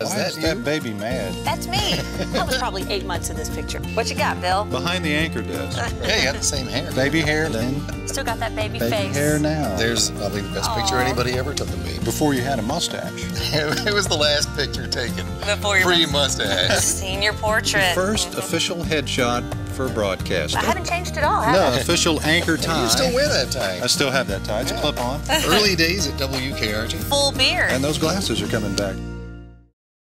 Is that, you? that baby mad? That's me. That was probably eight months in this picture. What you got, Bill? Behind the anchor desk. Yeah, you got the same hair. baby hair then. Still got that baby, Baby face. hair now. There's probably the best picture anybody ever took of me. Before you had a mustache. it was the last picture taken. Before your Pre mustache. Senior portrait. First official headshot for broadcast. I haven't changed at all, No, official anchor tie. you still wear that tie? I still have that tie. It's a clip on. Early days at WKRG. Full beard. And those glasses are coming back.